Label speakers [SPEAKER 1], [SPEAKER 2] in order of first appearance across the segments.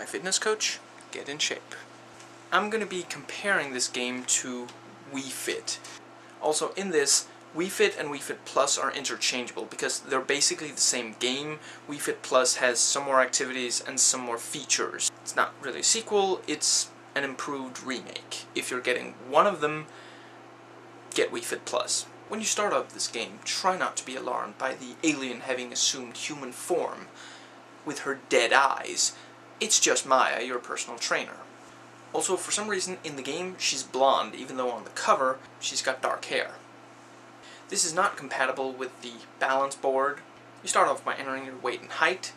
[SPEAKER 1] MyFitnessCoach, get in shape. I'm going to be comparing this game to Wii Fit. Also, in this, Wii Fit and Wii Fit Plus are interchangeable because they're basically the same game. Wii Fit Plus has some more activities and some more features. It's not really a sequel, it's an improved remake. If you're getting one of them, get Wii Fit Plus. When you start up this game, try not to be alarmed by the alien having assumed human form with her dead eyes. It's just Maya, your personal trainer. Also, for some reason, in the game, she's blonde, even though on the cover, she's got dark hair. This is not compatible with the balance board. You start off by entering your weight and height,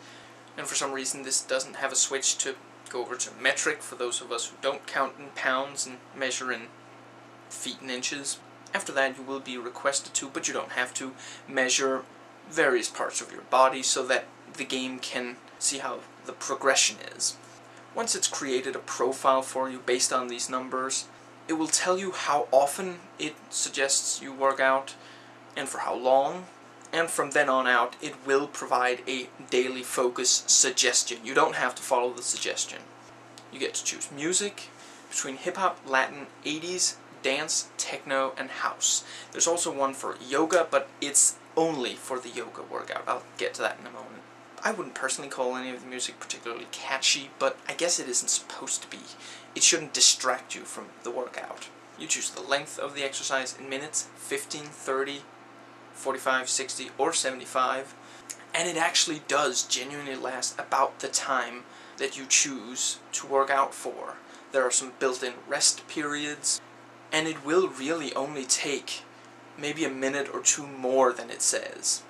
[SPEAKER 1] and for some reason this doesn't have a switch to go over to metric for those of us who don't count in pounds and measure in feet and inches. After that you will be requested to, but you don't have to, measure various parts of your body so that the game can see how the progression is. Once it's created a profile for you based on these numbers, it will tell you how often it suggests you work out and for how long. And from then on out, it will provide a daily focus suggestion. You don't have to follow the suggestion. You get to choose music between hip-hop, Latin, 80s, dance, techno, and house. There's also one for yoga, but it's only for the yoga workout. I'll get to that in a moment. I wouldn't personally call any of the music particularly catchy, but I guess it isn't supposed to be. It shouldn't distract you from the workout. You choose the length of the exercise in minutes, 15, 30, 45, 60, or 75, and it actually does genuinely last about the time that you choose to work out for. There are some built-in rest periods, and it will really only take maybe a minute or two more than it says.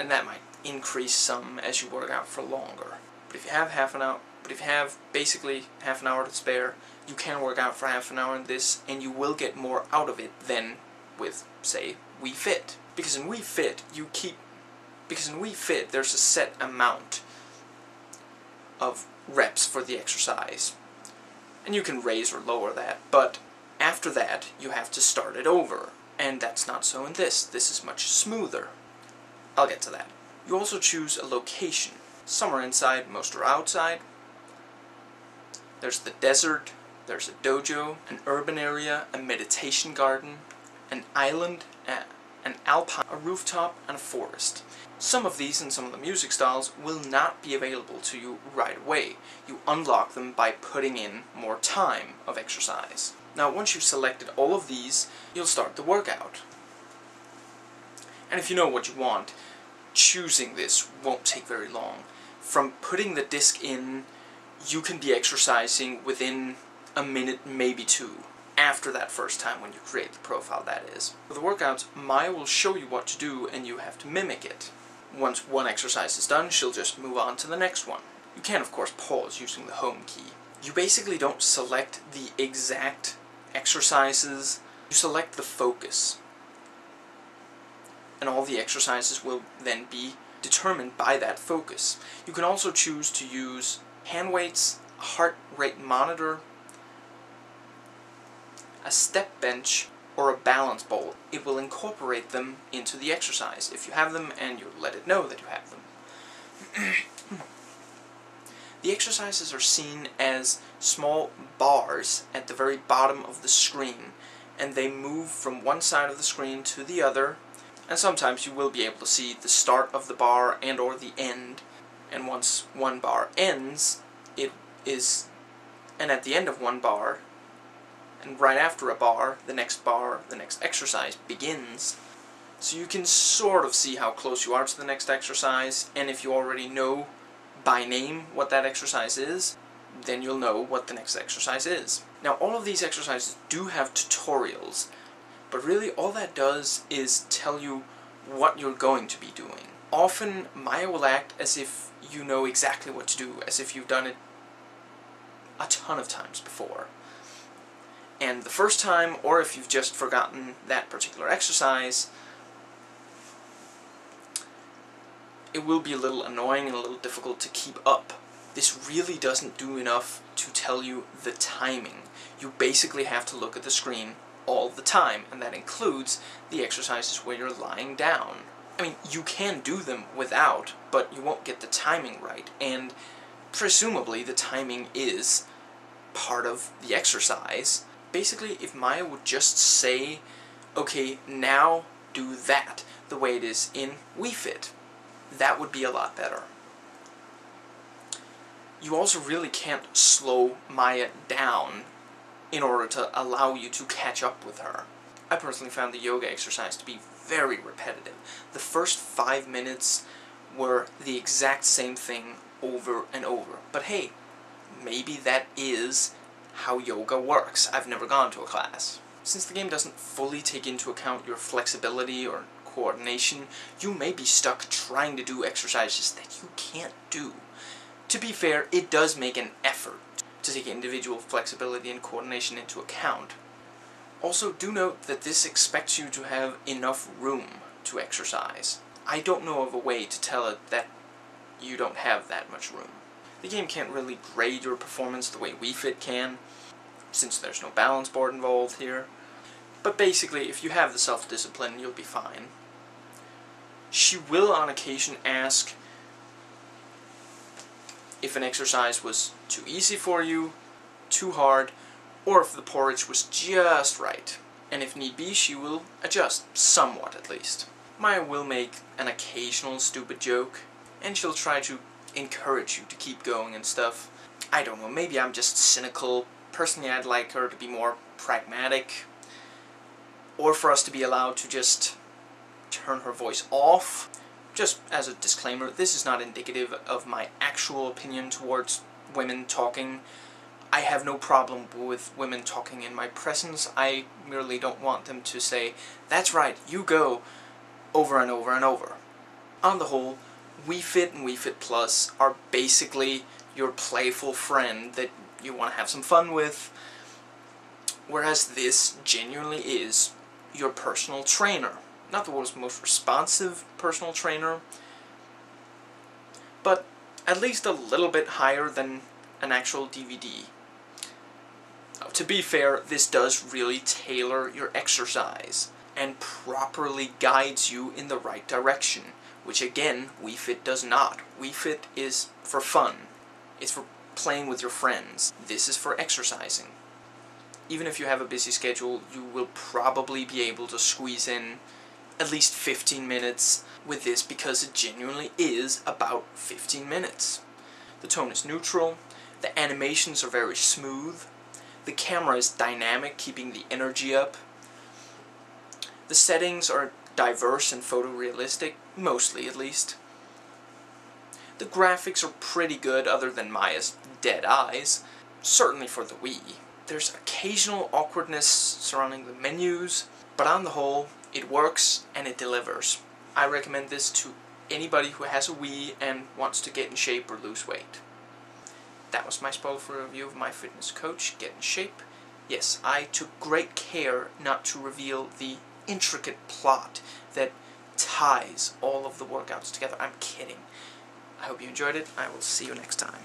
[SPEAKER 1] And that might increase some as you work out for longer. But if you have half an hour, but if you have basically half an hour to spare, you can work out for half an hour in this, and you will get more out of it than with, say, Wii Fit. Because in Wii Fit, you keep, because in Wii Fit, there's a set amount of reps for the exercise. And you can raise or lower that, but after that, you have to start it over. And that's not so in this. This is much smoother. I'll get to that. You also choose a location. Some are inside, most are outside. There's the desert, there's a dojo, an urban area, a meditation garden, an island, an alpine, a rooftop, and a forest. Some of these and some of the music styles will not be available to you right away. You unlock them by putting in more time of exercise. Now once you've selected all of these, you'll start the workout. And if you know what you want, choosing this won't take very long. From putting the disc in, you can be exercising within a minute, maybe two. After that first time when you create the profile, that is. For the workouts, Maya will show you what to do and you have to mimic it. Once one exercise is done, she'll just move on to the next one. You can, of course, pause using the home key. You basically don't select the exact exercises, you select the focus. And all the exercises will then be determined by that focus. You can also choose to use hand weights, a heart rate monitor, a step bench, or a balance bowl. It will incorporate them into the exercise if you have them and you let it know that you have them. the exercises are seen as small bars at the very bottom of the screen and they move from one side of the screen to the other and sometimes you will be able to see the start of the bar and or the end and once one bar ends it is and at the end of one bar and right after a bar, the next bar, the next exercise begins. So you can sort of see how close you are to the next exercise, and if you already know by name what that exercise is, then you'll know what the next exercise is. Now all of these exercises do have tutorials, but really all that does is tell you what you're going to be doing. Often Maya will act as if you know exactly what to do, as if you've done it a ton of times before. And the first time, or if you've just forgotten that particular exercise, it will be a little annoying and a little difficult to keep up. This really doesn't do enough to tell you the timing. You basically have to look at the screen all the time, and that includes the exercises where you're lying down. I mean, you can do them without, but you won't get the timing right, and presumably the timing is part of the exercise. Basically, if Maya would just say, okay, now do that the way it is in Wii Fit, that would be a lot better. You also really can't slow Maya down in order to allow you to catch up with her. I personally found the yoga exercise to be very repetitive. The first five minutes were the exact same thing over and over. But hey, maybe that is how yoga works. I've never gone to a class. Since the game doesn't fully take into account your flexibility or coordination, you may be stuck trying to do exercises that you can't do. To be fair, it does make an effort to take individual flexibility and coordination into account. Also, do note that this expects you to have enough room to exercise. I don't know of a way to tell it that you don't have that much room. The game can't really grade your performance the way Wii Fit can, since there's no balance board involved here. But basically, if you have the self-discipline, you'll be fine. She will on occasion ask if an exercise was too easy for you, too hard, or if the porridge was just right. And if need be, she will adjust, somewhat at least. Maya will make an occasional stupid joke, and she'll try to encourage you to keep going and stuff. I don't know, maybe I'm just cynical. Personally, I'd like her to be more pragmatic, or for us to be allowed to just turn her voice off. Just as a disclaimer, this is not indicative of my actual opinion towards women talking. I have no problem with women talking in my presence. I merely don't want them to say, that's right, you go, over and over and over. On the whole, Wii Fit and Wii Fit Plus are basically your playful friend that you want to have some fun with, whereas this genuinely is your personal trainer. Not the world's most responsive personal trainer, but at least a little bit higher than an actual DVD. Uh, to be fair, this does really tailor your exercise and properly guides you in the right direction, which again, Wii Fit does not. Wii Fit is for fun. It's for playing with your friends. This is for exercising. Even if you have a busy schedule, you will probably be able to squeeze in at least 15 minutes with this because it genuinely is about 15 minutes. The tone is neutral, the animations are very smooth, the camera is dynamic, keeping the energy up. The settings are diverse and photorealistic, mostly at least. The graphics are pretty good other than Maya's dead eyes, certainly for the Wii. There's occasional awkwardness surrounding the menus, but on the whole, it works and it delivers. I recommend this to anybody who has a Wii and wants to get in shape or lose weight. That was my spoiler review of My Fitness Coach, Get in Shape. Yes, I took great care not to reveal the intricate plot that ties all of the workouts together. I'm kidding. I hope you enjoyed it. I will see you next time.